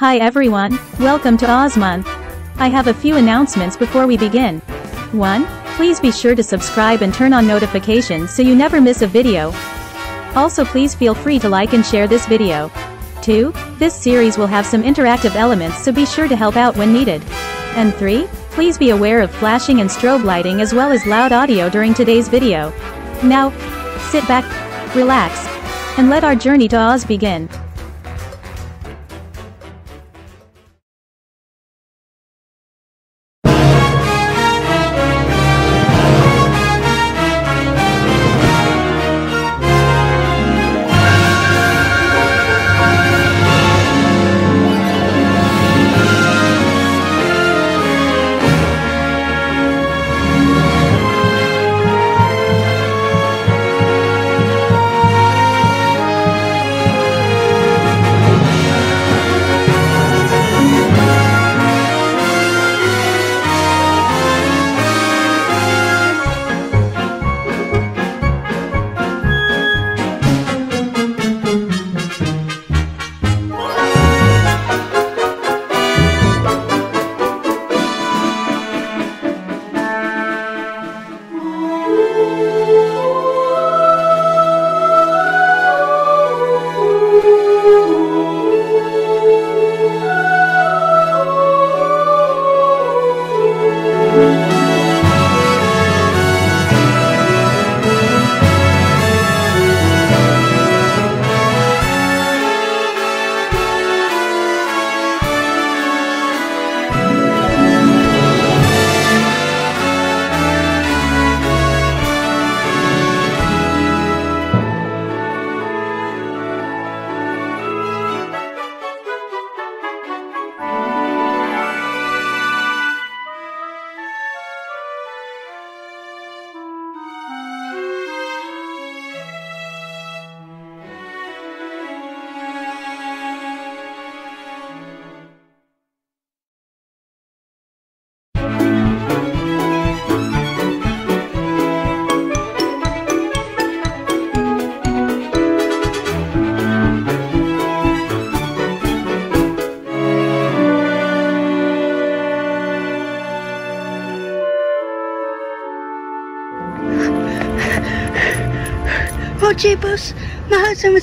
Hi everyone, welcome to Oz Month. I have a few announcements before we begin. 1. Please be sure to subscribe and turn on notifications so you never miss a video. Also please feel free to like and share this video. 2. This series will have some interactive elements so be sure to help out when needed. And 3. Please be aware of flashing and strobe lighting as well as loud audio during today's video. Now, sit back, relax, and let our journey to Oz begin.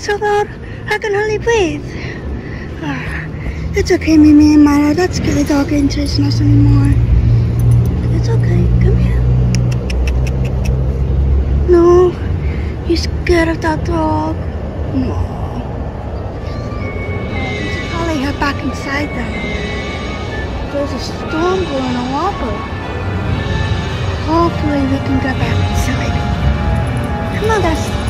So loud, I can hardly breathe. Ah, it's okay, Mimi and Maya. Don't scare the dog into his nest anymore. It's okay. Come here. No, you're scared of that dog. No. We should probably head back inside then. There's a storm blowing a whopper. Hopefully we can get back inside. Come on, guys.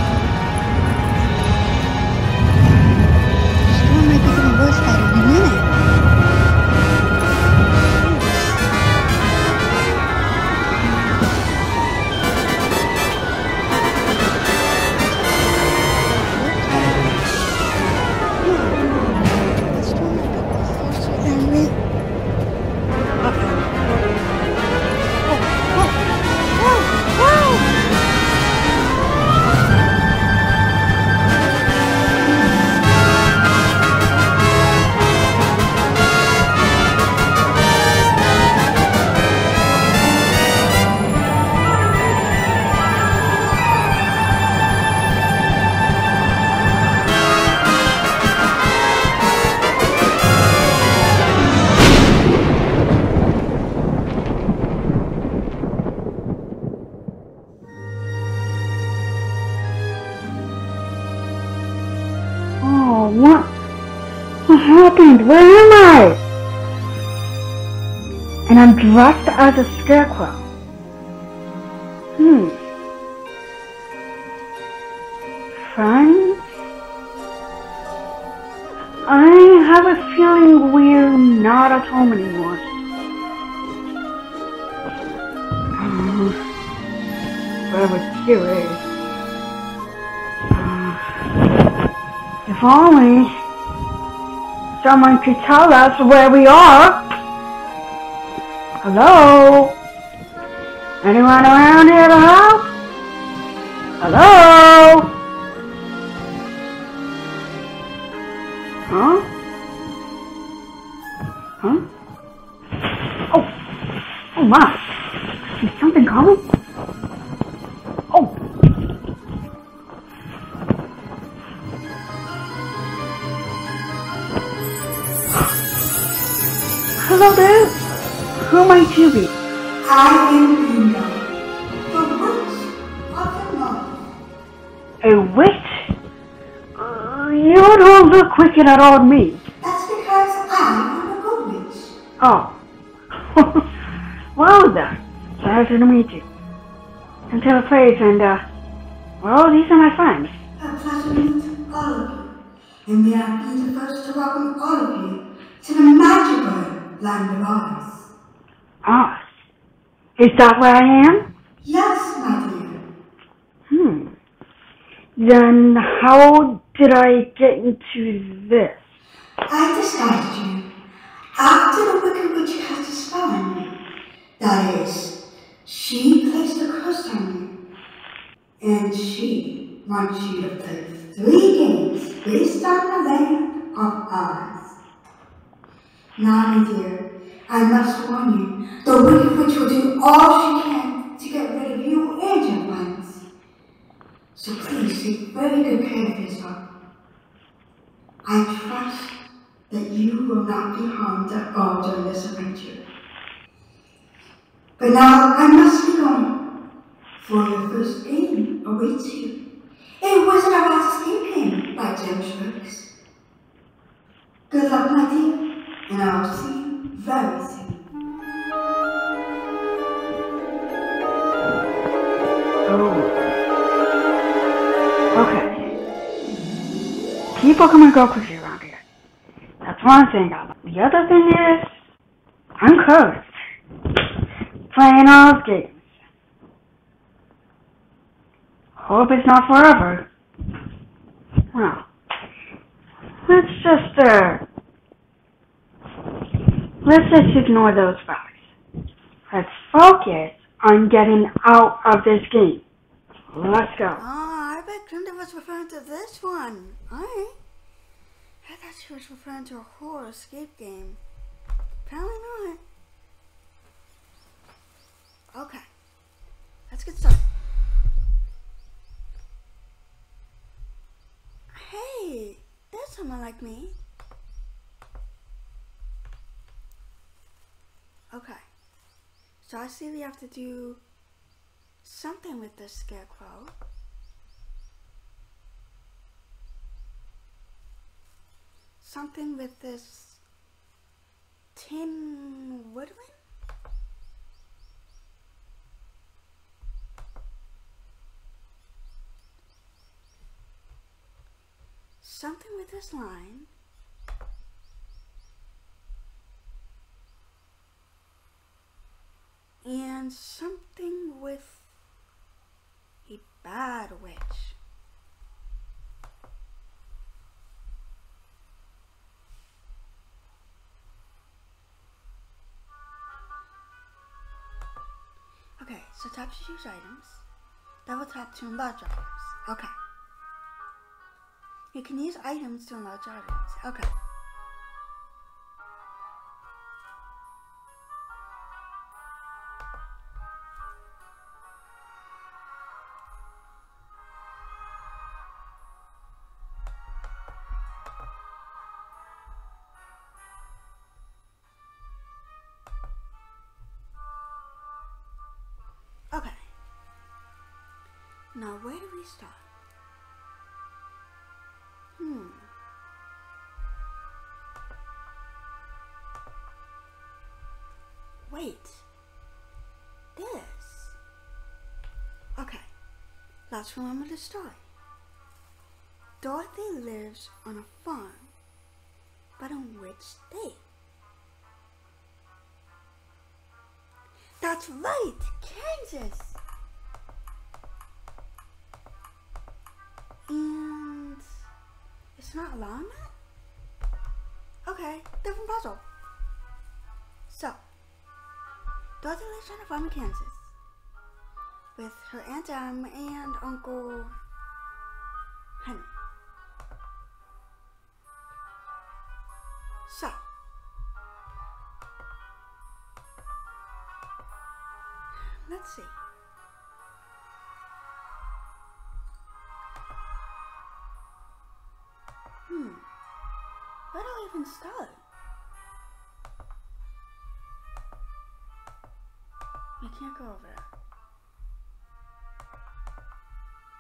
Oh, what? What happened? Where am I? And I'm dressed as a scarecrow. Hmm. Friends? I have a feeling we're not at home anymore. Wherever Q is. Only someone could tell us where we are. Hello? Anyone around here to help? Hello? Wicked at all me. That's because I am a good witch. Oh. well then, pleasure to meet you. I'm TaylorPlayz and, uh, well, these are my friends. A pleasure to meet all of you. And may I be the first to welcome all of you to the magical land of Oz. Oz. Is that where I am? Yes, my dear. Hmm. Then how did I get into this? I disguised you after the Wicked Witch cast a spell on you. That is, she placed a curse on you. And she wants you to play three games based on the land of Oz. Now, my dear, I must warn you, the Wicked Witch will do all she can to get rid of you and your friends. So please take very good care of yourself. I trust that you will not be harmed at all during this adventure. But now I must be gone, for your first game awaits you. A Wizard of Oz escape game by Jammsworks. Good luck, my dear, and I'll see you very soon. People come and go quickly around here. That's one thing. The other thing is, I'm cursed. Playing all games. Hope it's not forever. Well, let's just, uh, let's just ignore those facts. Let's focus on getting out of this game. Let's go. Ah, I bet Glinda was referring to this one. Alright. I thought she was referring to a horror escape game. Apparently not. Okay. Let's get started. Hey, there's someone like me. Okay. So I see we have to do something with this scarecrow. Something with this tin Woodman? Something with this line. And so tap to choose items. Double tap to enlarge items. Okay. You can use items to enlarge items. Okay. Okay. Start? Hmm. Wait. This. Okay. Let's remember the story. Dorothy lives on a farm, but in which state? That's right, Kansas. Not Lana? Okay, different puzzle. So, Dorothy lives on a farm in Kansas with her Aunt Em and Uncle Henry. Even start? We can't go over there.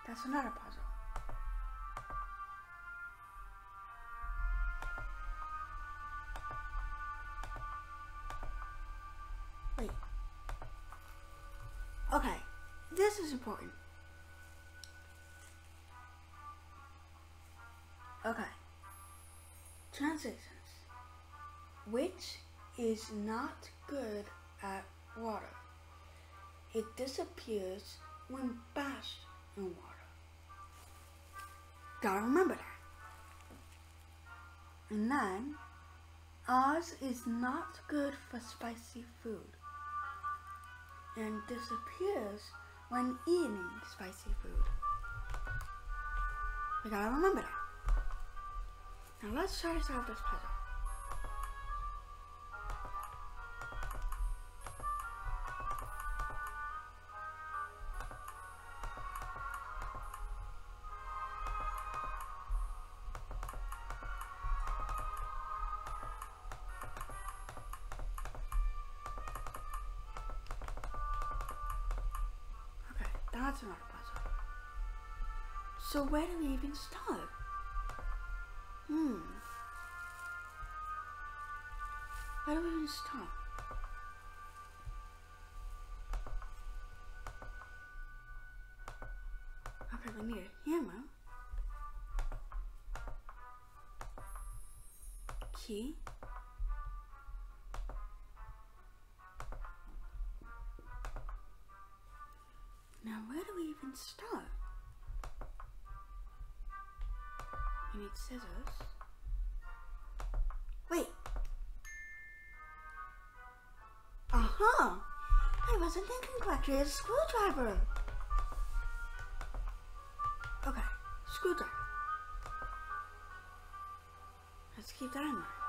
That's another puzzle. Wait. Okay, this is important. Okay. Transitions. Witch is not good at water. It disappears when bashed in water. Gotta remember that. And then, Oz is not good for spicy food and disappears when eating spicy food. We gotta remember that. Now let's try to solve this puzzle. Where do we even start? Hmm. Where do we even start? Okay, we need a hammer. Key. Need scissors. Wait. Aha! I wasn't thinking correctly. It's a screwdriver. Okay, screwdriver. Let's keep that in mind.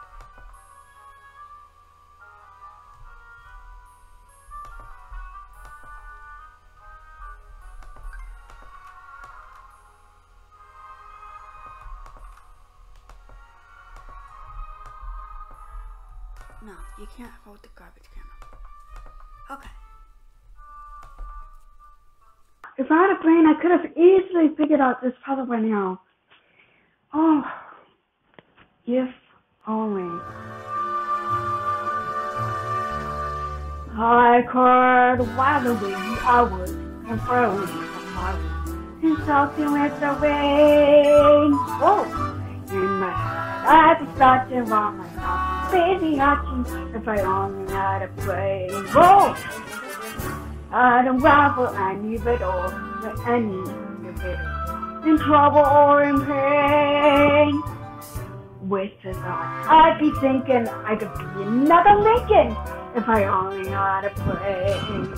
No, you can't hold the garbage can. Okay. If I had a brain, I could have easily figured out this puzzle by now. Oh, if only. I could waddle I would and frozen and talking with the rain. Whoa! In my head, I just start want my mouth. If I only had a brain. Whoa! I don't raffle any bit or any bit in trouble or in pain. With the thought, I'd be thinking I could be another Lincoln if I only had a brain.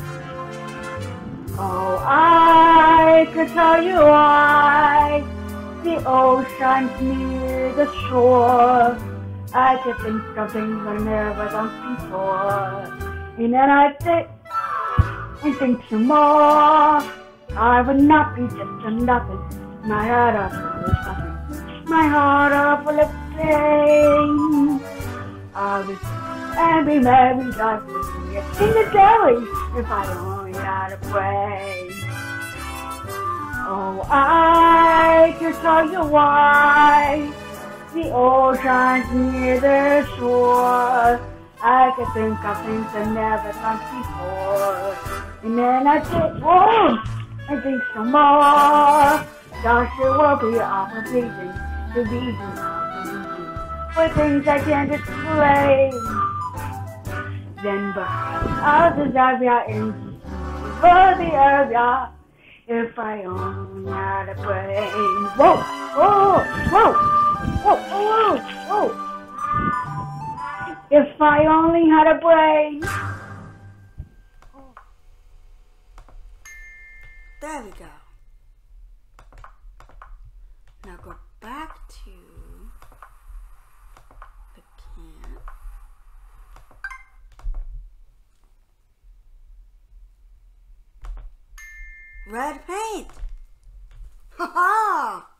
Oh, I could tell you why the ocean's near the shore. I could think of things I never done before. And then I'd sit and think some more. I would not be just a nothing. My heart up full of something. My heart up full of pain. I would and be merry like in the dairy if I only had a brain. Oh, I could tell you why the ocean's near the shore. I could think of things I never thought before. And then I think, whoa, I think some more. Gosh, it will be awful pleasing to be for things I can't explain. Then perhaps I'll deserve ya in for the area if I only had a brain. Whoa, whoa, whoa, whoa, whoa, whoa. If I only had a brain. There we go. Now go back to the can. red paint. Ha ha!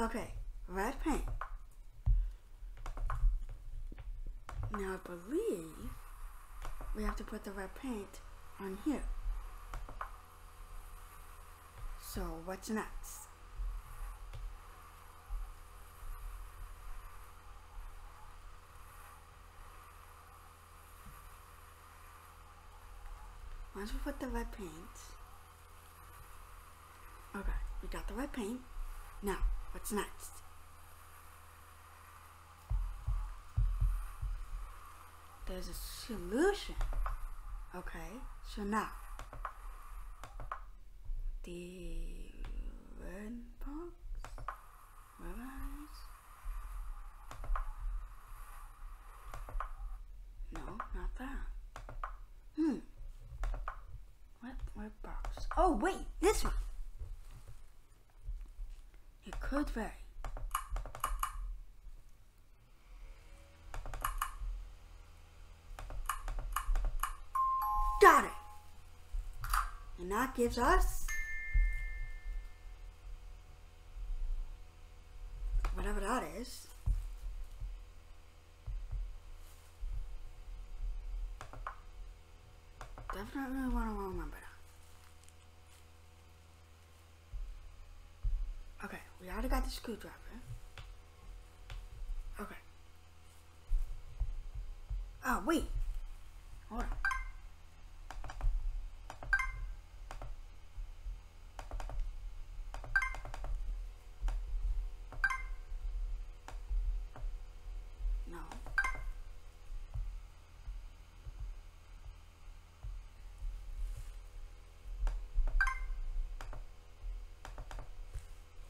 Okay, red paint. Now I believe we have to put the red paint on here. So what's next? Once we put the red paint, okay, we got the red paint. Now, what's next? There's a solution. Okay, so now the red box, eyes. No, not that. Hmm. What red box? Oh wait, this one. It could vary. Got it. And that gives us whatever that is. Definitely want to remember that. Okay, we already got the screwdriver. Okay. Oh, wait. Hold on. No.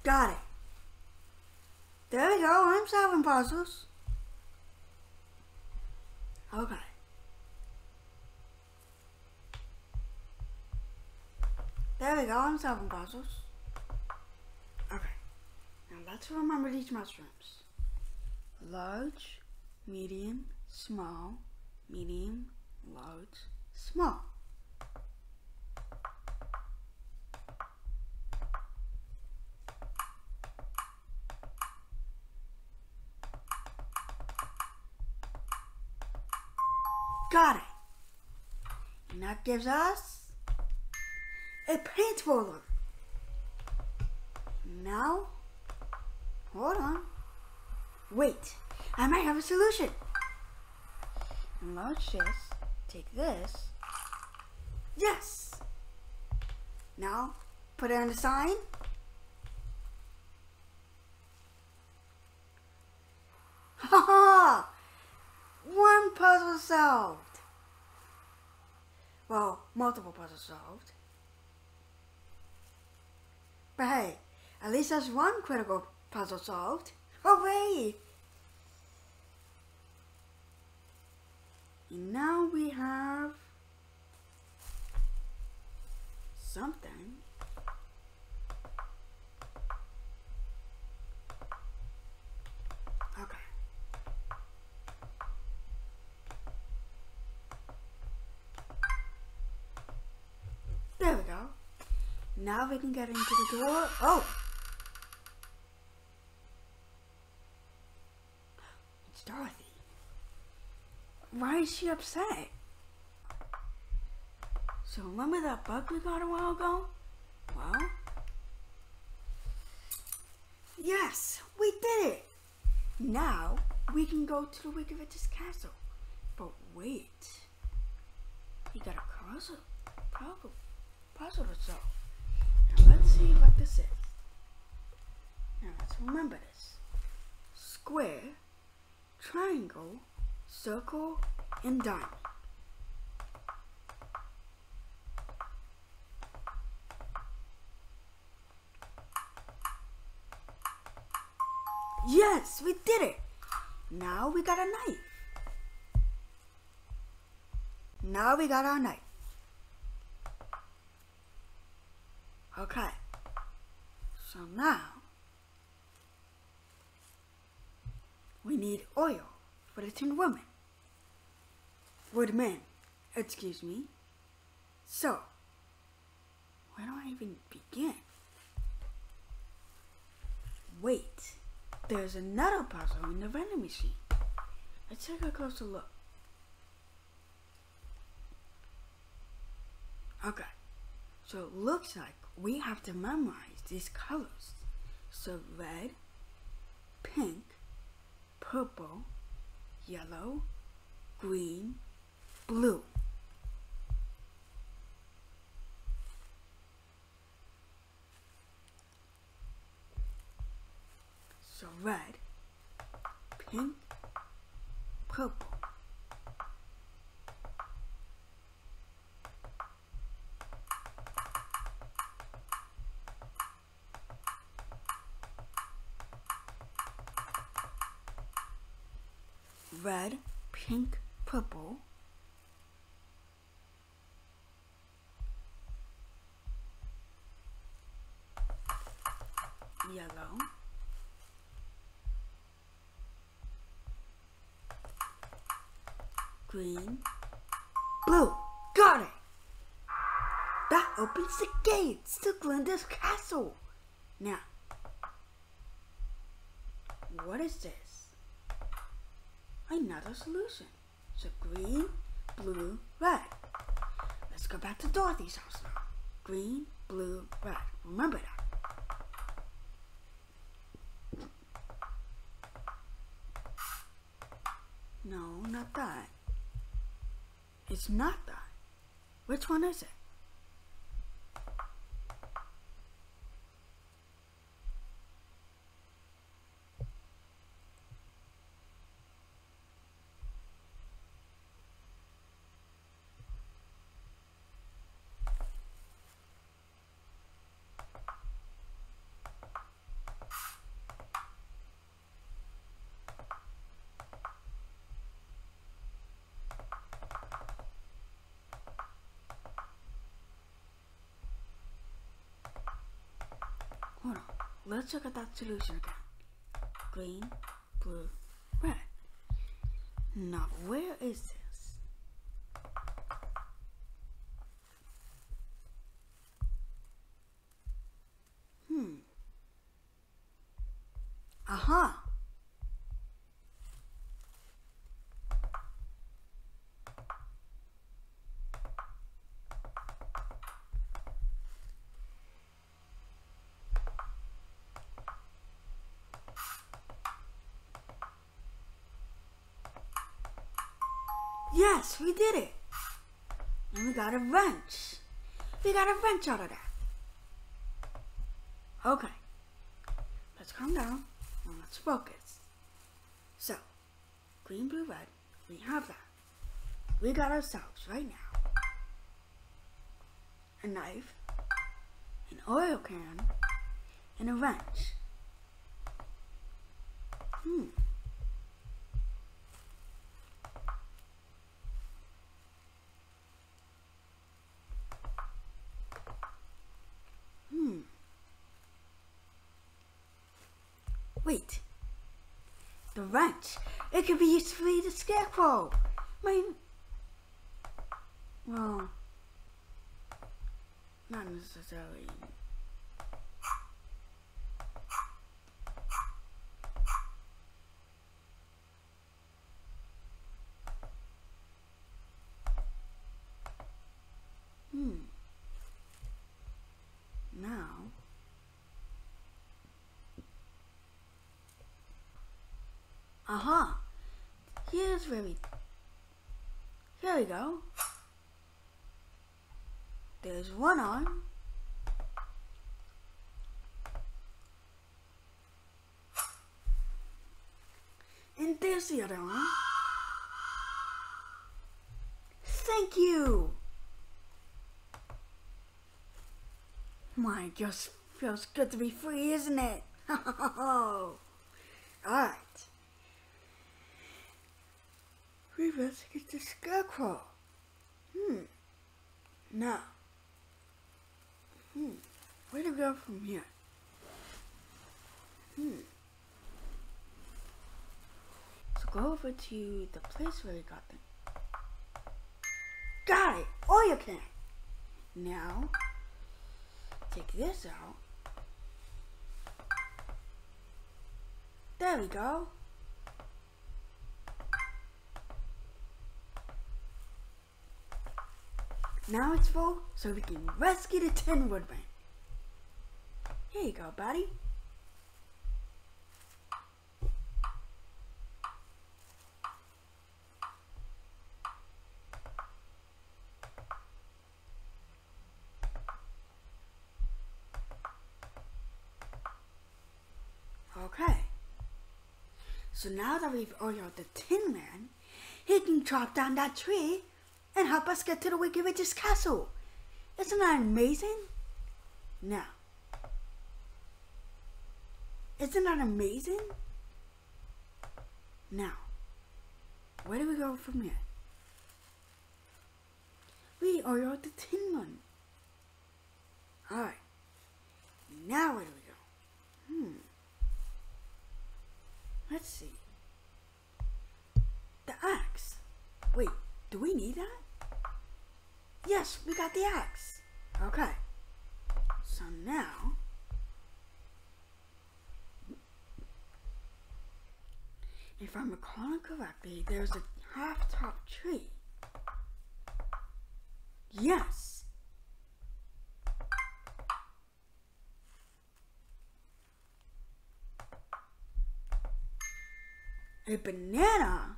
Got it. There we go. I'm solving puzzles. Okay. There we go. I'm solving puzzles. Okay. Now let's remember these mushrooms. Large, medium, small, medium, large, small. Got it. And that gives us a paint roller. Now, hold on. Wait, I might have a solution. Enlarge this, take this. Yes! Now, put it on the sign. Ha ha! One puzzle solved. Well, multiple puzzles solved. But hey, at least that's one critical puzzle solved. Hooray! And now we have something. Okay. There we go. Now we can get into the door. Oh! It's Dorothy. Why is she upset? So remember that bug we got a while ago? Well, yes, we did it. Now we can go to the Wicked Witch's castle. But wait, we got a puzzle, puzzle, puzzle to solve. See what this is. Now let's remember this: square, triangle, circle, and diamond. Yes, we did it. Now we got a knife. Now we got our knife. Okay. So now we need oil for the tin woman. Woodman, excuse me. So, Where do I even begin? Wait, there's another puzzle in the vending machine. Let's take a closer look. Okay, so it looks like we have to memorize these colors. So red, pink, purple, yellow, green, blue. So red, pink, purple. Red, pink, purple. Yellow. green, blue. Got it! That opens the gates to Glinda's castle. Now, what is this? Another solution. So green, blue, red. Let's go back to Dorothy's house now. Green, blue, red. Remember that. No, not that. It's not that. Which one is it? Hold on. Let's look at that solution again. Green, blue, red. Now, where is this? Hmm. Aha! Yes, we did it. And we got a wrench. We got a wrench out of that. Okay. Let's calm down and let's focus. So, green, blue, red, we have that. We got ourselves right now a knife, an oil can, and a wrench. Hmm. Wait. The wrench. It could be used to feed the scarecrow. My. Well. Not necessarily. Hmm. Now. Aha! Here's where we. Here we go. There's one arm. And there's the other arm. Thank you! My, it just feels good to be free, isn't it? Alright. We get the scarecrow. Hmm. Now. Hmm. Where to go from here? Hmm. So go over to the place where we got them. Got it! Oil can! Now, take this out. There we go. Now it's full, so we can rescue the Tin Woodman. Here you go, buddy. Okay. So now that we've oiled the Tin Man, he can chop down that tree and help us get to the Wicked Witch's castle. Isn't that amazing? Now, isn't that amazing? Now, where do we go from here? We oiled the Tin Man. Alright. Now where do we go? Hmm. Let's see. The axe. Wait, do we need that? Yes, we got the axe. Okay. So now. If I'm recalling correctly, there's a half top tree. Yes. A banana?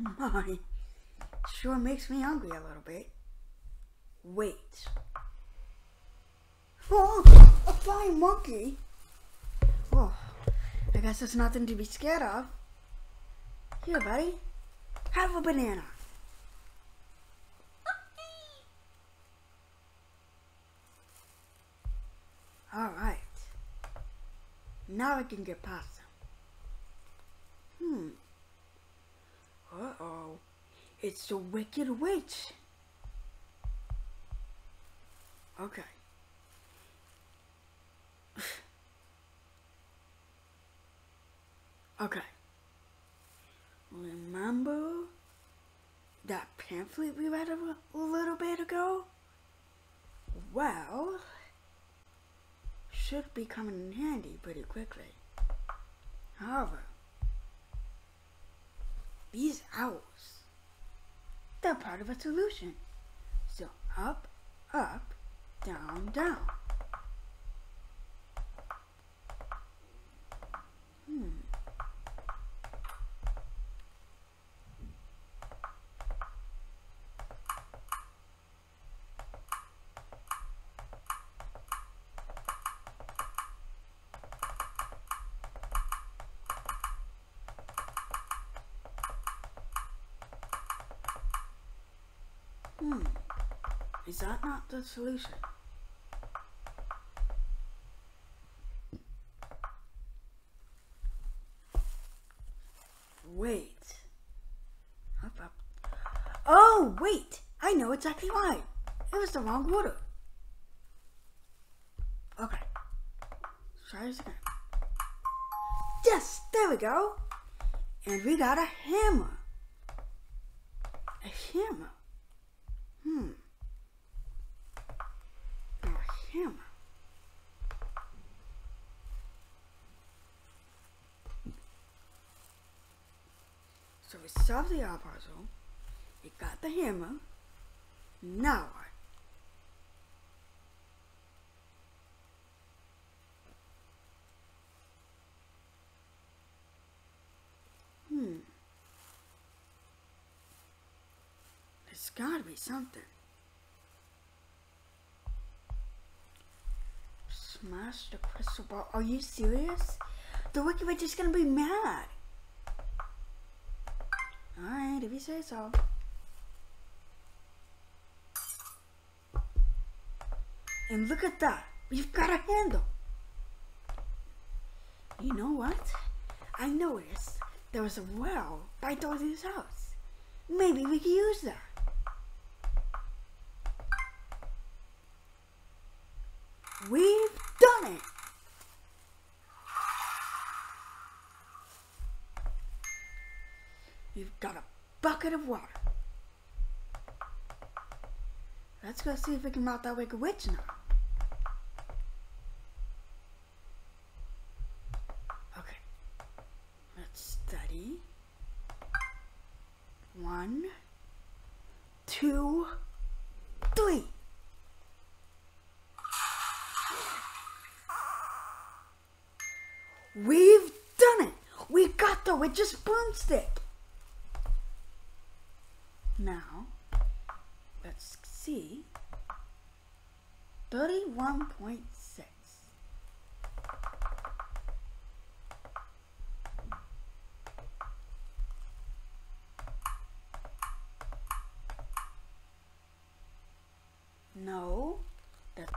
My, sure makes me hungry a little bit. Wait. Oh, a flying monkey? Oh, I guess it's nothing to be scared of. Here, buddy. Have a banana. All right. Now I can get past them. Hmm. Uh-oh. It's the Wicked Witch. Okay. okay. Remember that pamphlet we read a, little bit ago? Well, should be coming in handy pretty quickly. However, these owls, they're part of a solution. So up, up, down, down. Hmm. Hmm. Is the solution? Wait. Up, up. Oh, wait! I know exactly why. It was the wrong order. Okay. Let's try this again. Yes, there we go. And we got a hammer. A hammer. Hmm. A hammer. So we solved the art puzzle. We got the hammer. Now what? Hmm. There's gotta be something. Smash the crystal ball. Are you serious? The Wicked Witch is gonna be mad. Alright, if you say so. And look at that. We've got a handle. You know what? I noticed there was a well by Dorothy's house. Maybe we could use that. We've bucket of water. let's go see if we can melt that wicked witch now. Okay. Let's study. One, two, three. We've done it! We got the witch's broomstick! Now, let's see. 31.6. No. That,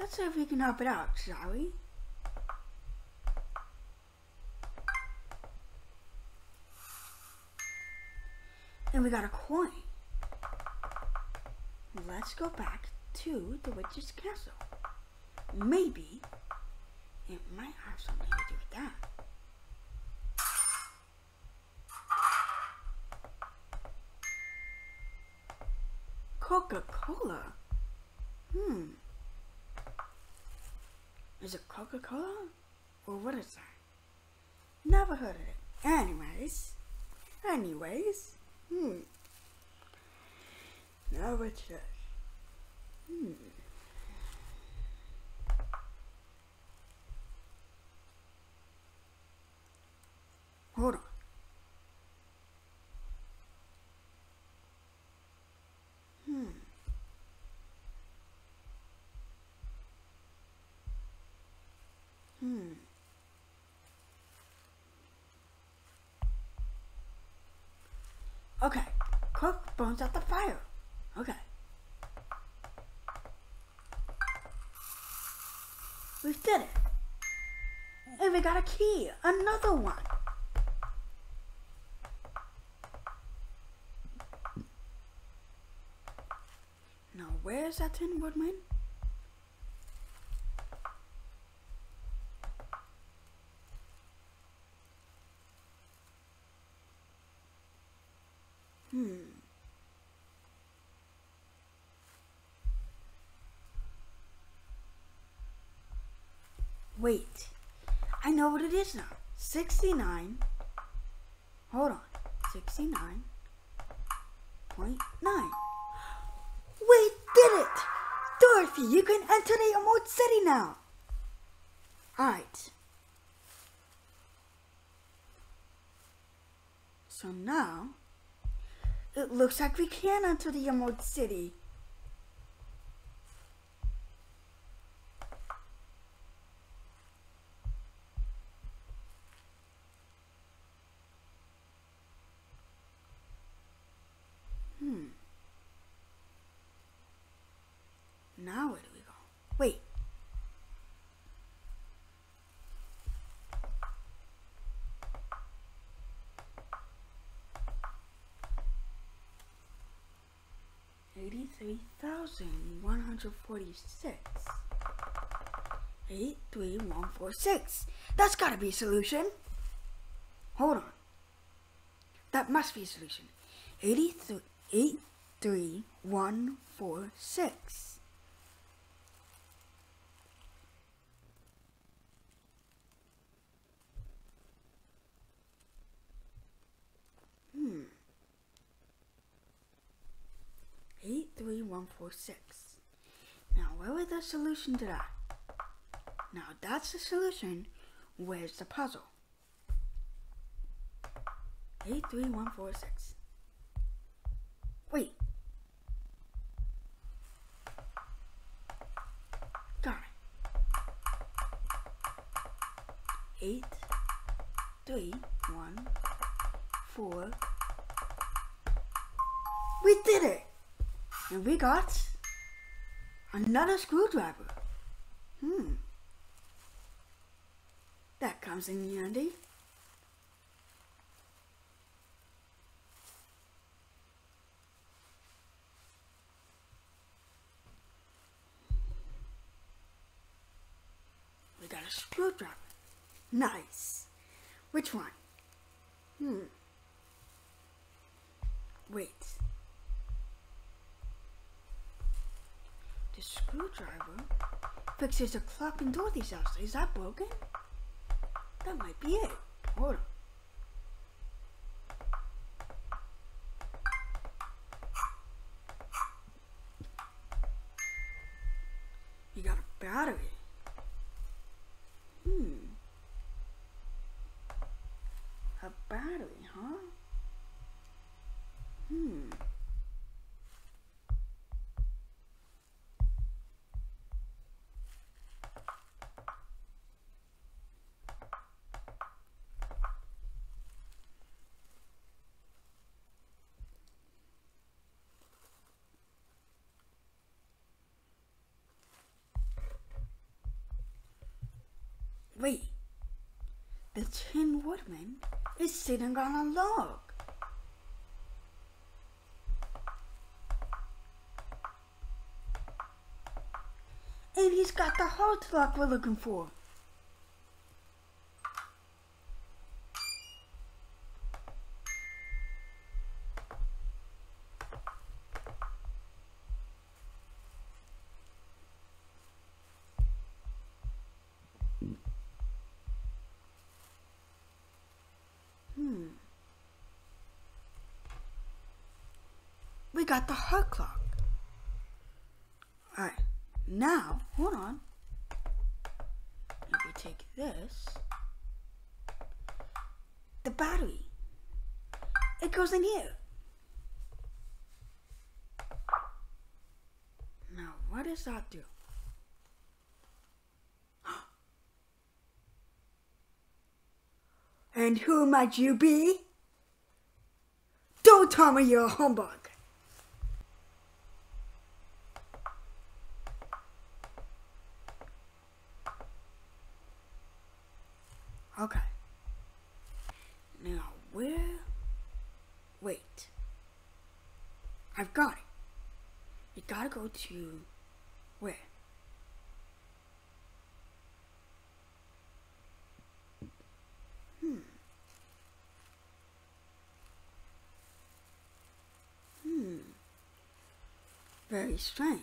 let's see if we can help it out, shall we? And we got a coin. Let's go back to the witch's castle. Maybe it might have something to do with that. Coca-Cola? Hmm. Is it Coca-Cola? Or what is that? Never heard of it. Anyways. Anyways. Hmm. Now what's this? Hmm. Hold on. Hmm. Hmm. Okay. Cook burns out the fire. Okay. We did it. And we got a key. Another one. Now, where's that Tin Woodman? Hmm. Wait. I know what it is now. 69. Hold on. 69.9. We did it! Dorothy, you can enter the Emerald City now. Alright. So now, it looks like we can enter the Emerald City. 83146. That's gotta be a solution. Hold on. That must be a solution. 83146. Three one four six. Now where was the solution to that? Now that's the solution. Where's the puzzle? Eight three one four six. Wait. Got it. Eight, three, one, four. We did it! And we got another screwdriver. Hmm. That comes in handy. We got a screwdriver. Nice. Which one? Hmm. Wait. Fixes a clock in Dorothy's house. Is that broken? That might be it. Hold on. The Tin Woodman is sitting on a log. And he's got the heart lock we're looking for. Got the heart clock. Alright, now, hold on. If we take this, the battery, it goes in here. Now, what does that do? And who might you be? Don't tell me you're a humbug. Okay. Now, where? Wait. I've got it. You gotta go to. Where? Hmm. Hmm. Very strange.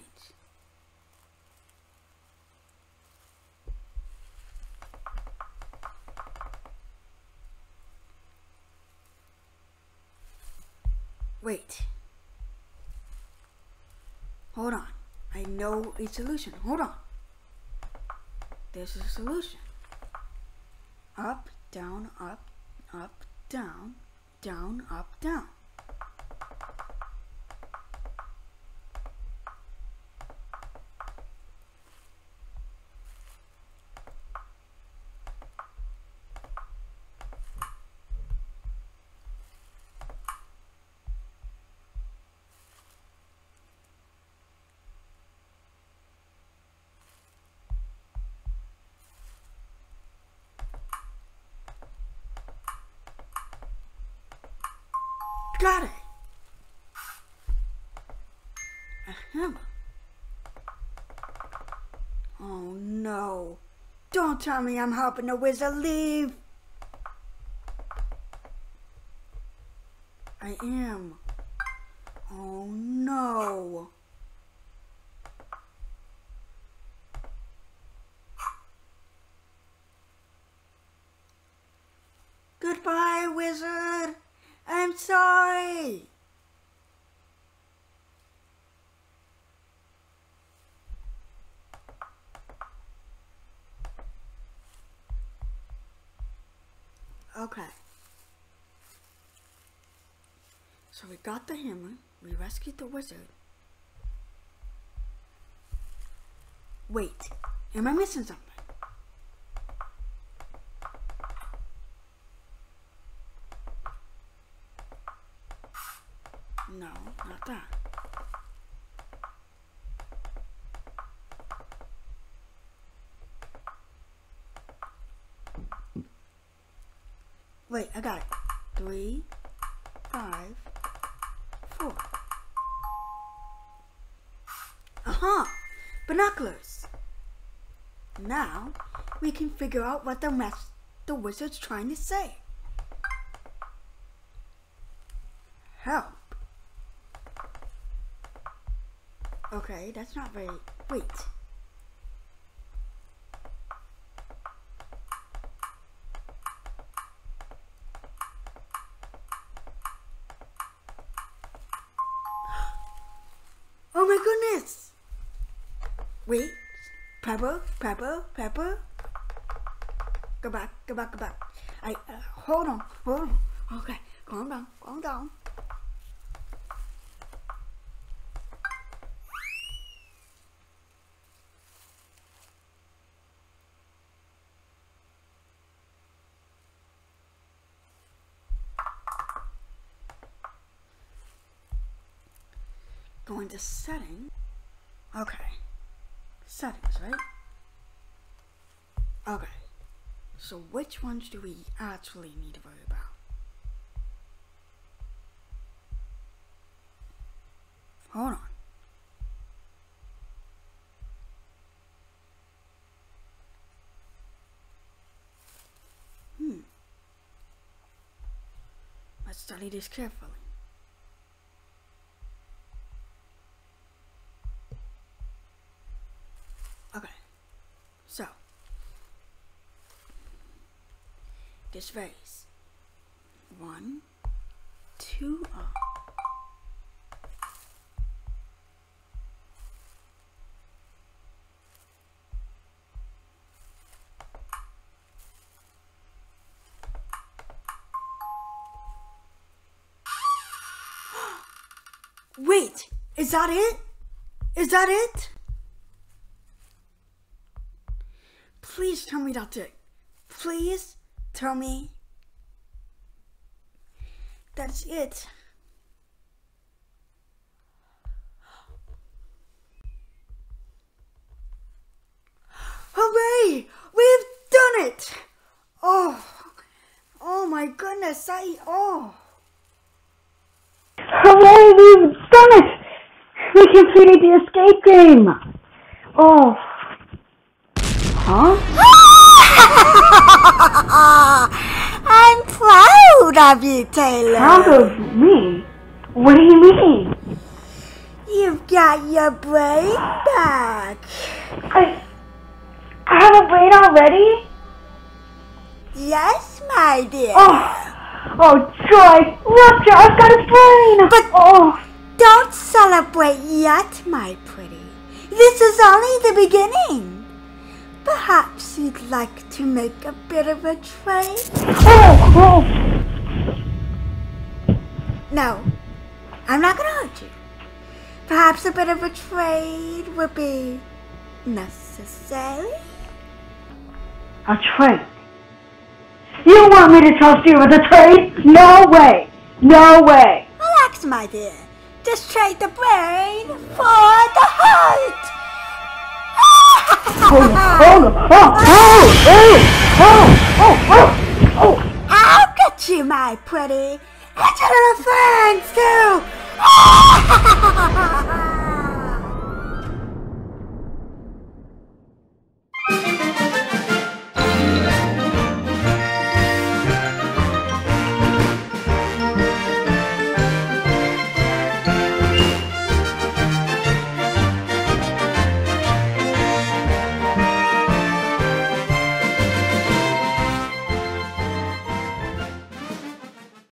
Wait. Hold on. I solution. Hold on. There's a solution. Up, down, up, up, down, down, up, down. Got it. A hammer. Oh no. Don't tell me I'm helping the wizard leave. I am. Oh no. Goodbye, wizard. I'm sorry. Okay. So we got the hammer, we rescued the wizard. Wait, am I missing something? Now, we can figure out what the rest the wizard's trying to say. Help. Okay, that's not very... Wait. Pepper, Pepper, Pepper. Go back, go back, go back. I uh, hold on, hold on. Okay, calm down, calm down. Go into setting. Okay. Settings, right? Okay. So which ones do we actually need to worry about? Hold on. Hmm. Let's study this carefully. Okay. So, One, two, oh. Wait, is that it? Is that it? Please tell me that's it. Please tell me that's it. Hooray! We've done it! Oh, oh my goodness, I, oh. Hooray, we've done it! We completed the escape game! Oh. Huh? Ah! I'm proud of you, Taylor. Proud of me? What do you mean? You've got your brain back. I, I have a brain already? Yes, my dear. Oh, oh joy! Look, I've got a brain! But- oh, Don't celebrate yet, my pretty. This is only the beginning. Perhaps you'd like to make a bit of a trade? oh, oh! No, I'm not gonna hurt you. Perhaps a bit of a trade would be necessary. A trade? You want me to trust you with a trade? No way! No way! Relax, my dear. Just trade the brain for the heart. Oh, oh, oh, oh, oh, oh, oh, oh. I'll get you, my pretty. And your little friends, too.